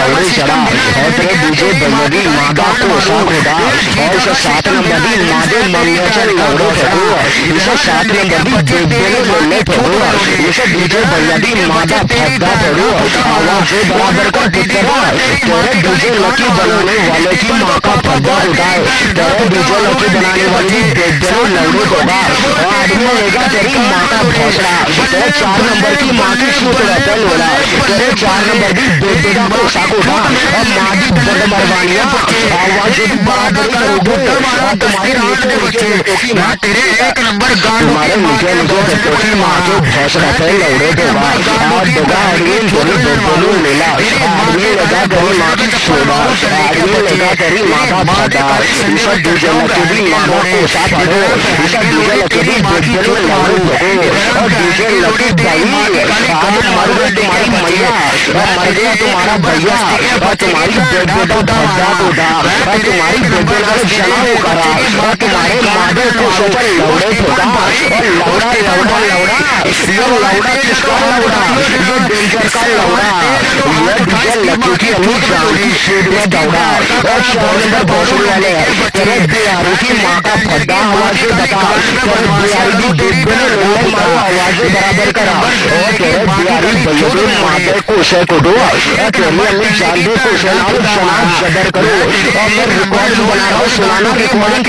लौड़े चढ़ा और तेरे डीजे बल्लगी मादा को सा होगा और इसे सात नंबर दी मादे मंगे चल लौड़े फेंको इसे सात नंबर दी बेबे लोले फेंको इसे डीजे बल्लगी मादा फेंको आवाज़ बराबर तेरे डीजे लकी बनाने वाले की माँ का उठाए तेरे डीजे लकी बनाने वाली बेबे लौड़े होगा और आदमी लेगा तेरी माँ का भौसला तेरे चार नंबर की माँ की तेरे चार नंबर की को साकोटा और माँ की बड़ मरवानिया आवाज़ बराबरी नीचे तेरे एक नंबर गांड तुम्हारे नीचे नीचे बेटों की माँ के लौड़े देगा आज देगा आदमी बोले बेटों मिला आदमी लगा करी माँ की शोभा आदमी लगा करी माँ का भाटा इसे दूजे लगे भी माँ को साथ भरो इसे दूजे लगे भी बेटों रहे देखो और दूजे लगे भाई आज मर तुम्हारी मैया मर गया तुम्हारा भैया। और तुम्हारी बेटा भैया तुम्हारी बेटे नाल करा तुम्हारे को सोचल लौड़े और लौड़ा लौड़ा लौड़ा ये लौड़ा किसका लौड़ा? ये डेंजर का लौड़ा। ये लकी की जान की स्पीड में दौड़ा। और शहर में भोसड़ी वाले तेरे बिहारी की माँ का फड्डा आवाज़ से बता। तेरे बिहारी की मारो। बराबर करा। और भैया के दो और तेरी अम्मी जान दे को से सदर करो। और मैं रिकॉर्ड बना रहा हूँ सुनाना रिकॉर्डिंग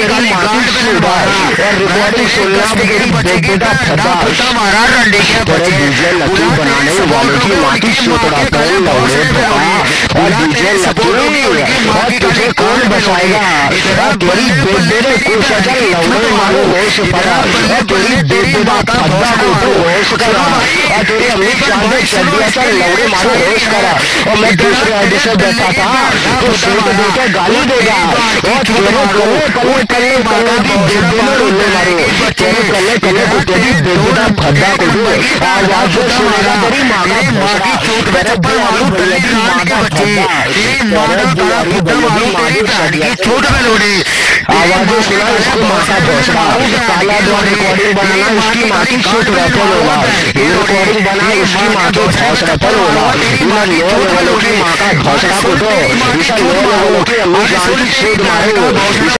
और सुनना तेरी बेटे फटा हमारा रंडे के डीजे लकी बनाने वाले की माँ की सुतरा और डीजे लकी और तुझे कौन बचाएगा और तेरी बेबे ने को सजा लौड़े मारो होश पड़ा और तेरी बेबे का तो होश करा और तेरी मारो होश करा मैं दूसरे बैठा था तो गाली देगा और तेरे की बेबे रोने मारो तेरे कले कले को तेरी का फड्डा को दो आवाज़ से सुनेगा तेरी माँ का की चोट में चप्पल मारू तेरे की माँ का फड्डा तेरे बुआरी बल्लभी माँ की सदिया छोट में लोड़े। आवाज़ें सुना उसको माँ का भौसला काला द्वार रिकॉर्डिंग बनाना उसकी माँ की चोट रफल होगा ये रिकॉर्डिंग बना उसकी माँ के भौस रफल होगा इन लो लेवलों की माँ का भौसला को दो इस लो लेवलों की अम्मी जान की सूद मारो।